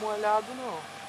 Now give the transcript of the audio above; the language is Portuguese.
molhado não.